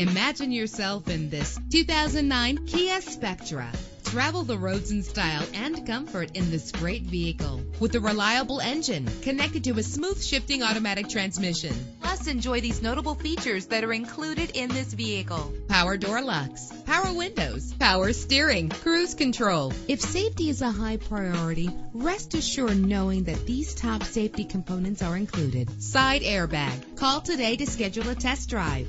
Imagine yourself in this 2009 Kia Spectra. Travel the roads in style and comfort in this great vehicle with a reliable engine connected to a smooth shifting automatic transmission. Plus, enjoy these notable features that are included in this vehicle. Power door locks, power windows, power steering, cruise control. If safety is a high priority, rest assured knowing that these top safety components are included. Side airbag. Call today to schedule a test drive.